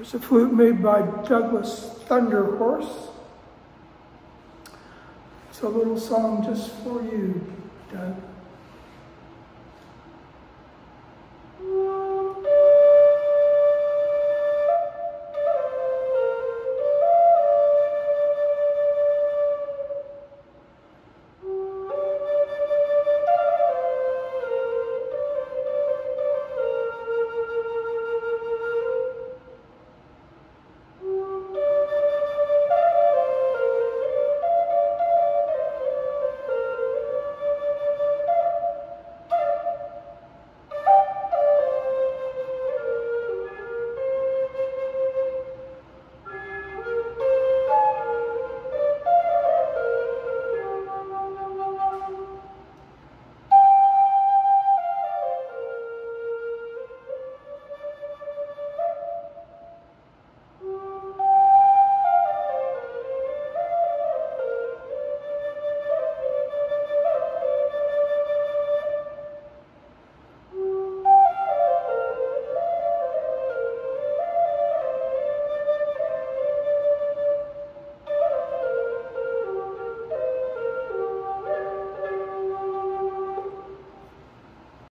There's a flute made by Douglas Thunderhorse. It's a little song just for you, Doug.